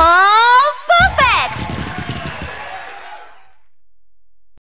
Oh!